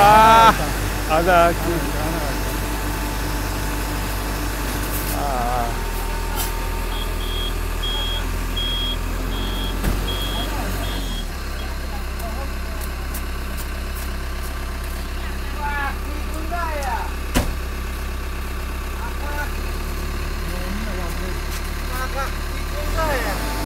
Ah! Ada aqui. 啊，你真帅呀！